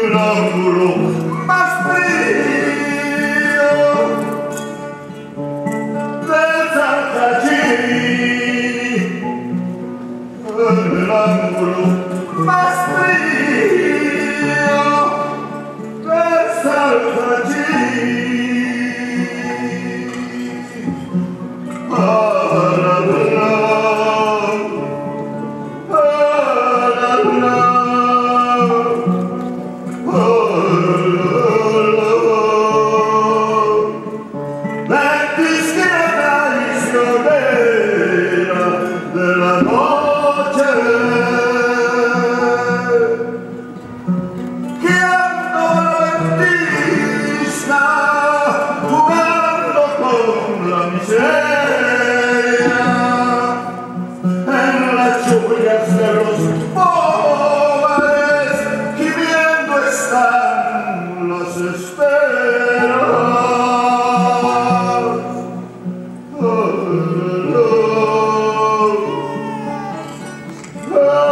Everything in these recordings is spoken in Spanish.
l'amuro ma freddo Oh.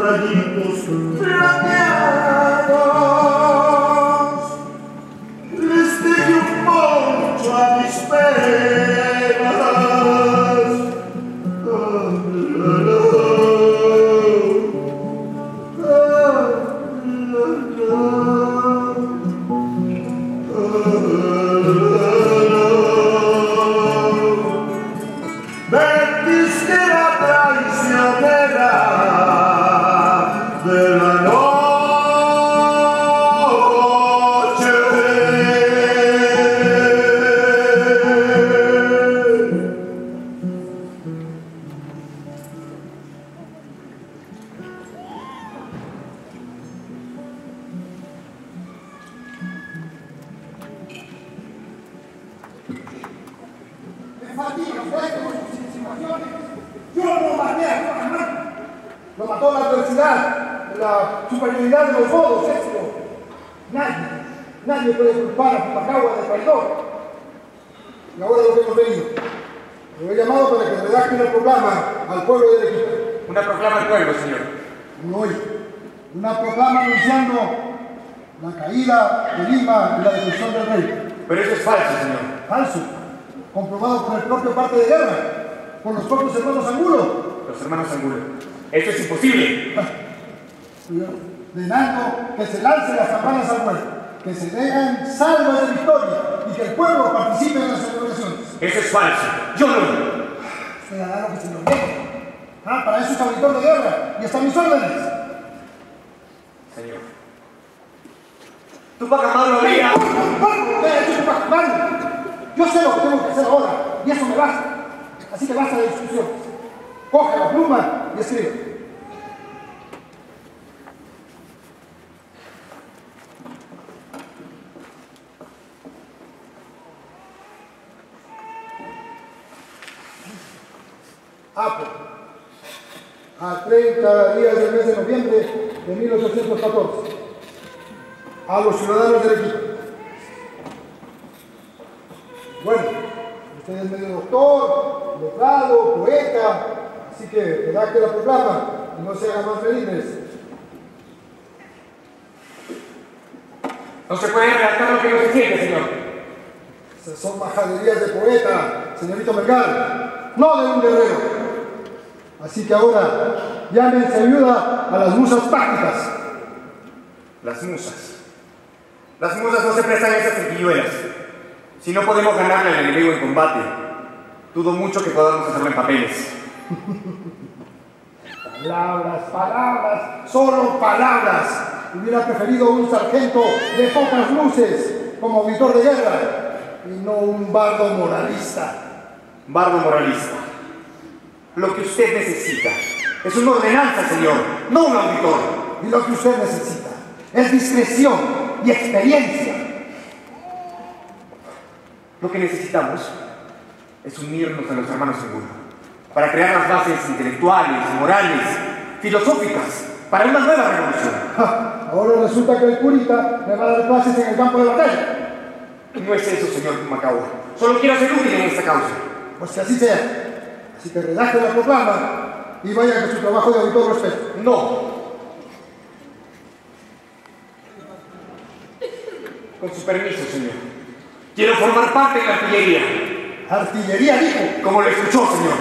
fragmentos, la. Yo lo maté a Panamá. Lo mató la adversidad, la superioridad de los modos, esto. Nadie, nadie puede culpar a Pacagua de traidor. Y ahora lo que hemos venido. Lo he llamado para que redacte una proclama al pueblo de Arequipa. Una proclama al pueblo, señor. No, una proclama anunciando la caída de Lima y la destrucción del rey. Pero eso es falso, señor. Falso comprobado por el propio parte de guerra, por los propios hermanos Angulo. Los hermanos Angulo. Esto es imposible. Denando que se lancen las campanas al pueblo, que se dejan salvas de victoria y que el pueblo participe en las celebraciones. Eso es falso. Yo no. Usted hará lo que se lo. Ah, para eso es auditor de guerra y están mis órdenes. Señor. Tú pagas mal lo yo sé lo que tengo que hacer ahora y eso me basta. Así que basta de discusión. Coge la pluma y escribe. Apo. A 30 días del mes de noviembre de 1814. A los ciudadanos del equipo. Bueno, usted es medio doctor, letrado, poeta, así que redacte la programa y no se haga más felices. No se puede redactar lo que no se siente, señor. Esas son majaderías de poeta, señorito Mergal, no de un guerrero. Así que ahora llámense ayuda a las musas prácticas. Las musas. Las musas no se prestan esas triquiñuelas. Si no podemos ganarle al enemigo en combate, dudo mucho que podamos hacerlo en papeles. Palabras, palabras, solo palabras. Hubiera preferido un sargento de pocas luces como auditor de guerra y no un bardo moralista. Bardo moralista. Lo que usted necesita es una ordenanza, señor, no un auditor. Y lo que usted necesita es discreción y experiencia. Lo que necesitamos es unirnos a nuestros hermanos seguros para crear las bases intelectuales, morales, filosóficas para una nueva revolución. Ja, ahora resulta que el curita me va a dar clases en el campo de batalla. No es eso, señor Macao. Solo quiero ser útil en esta causa. Pues que así sea. Así que redacte la proclama y vaya con su trabajo de auditor respeto. No. Con su permiso, señor. Quiero formar parte de la artillería. Artillería dijo. Como lo escuchó, señor.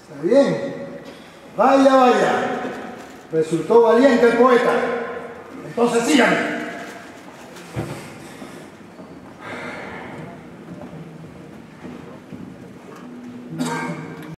Está bien. Vaya, vaya. Resultó valiente el poeta. Entonces síganme.